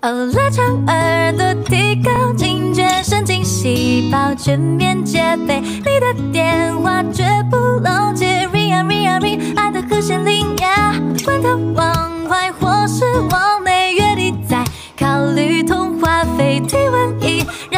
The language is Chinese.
哦，拉长耳朵，提高警觉，神经细胞全面戒备。你的电话绝不漏接，ring 啊 ring 啊 ring，爱的和弦铃呀。管它往外或是往内，月底再考虑通话费，体温仪。让